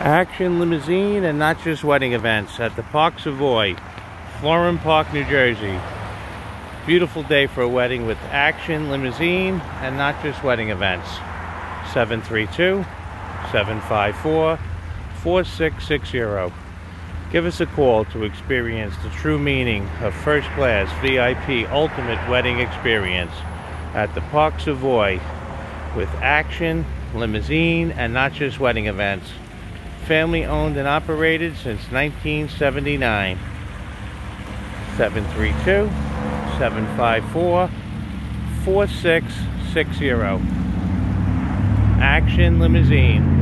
Action Limousine and not just wedding events at the Park Savoy, Florham Park, New Jersey. Beautiful day for a wedding with Action Limousine and not just wedding events. 732 754 4660. Give us a call to experience the true meaning of first class VIP ultimate wedding experience at the Park Savoy with Action Limousine and not just wedding events family owned and operated since 1979. 732 754 4660. Action Limousine.